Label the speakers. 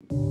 Speaker 1: you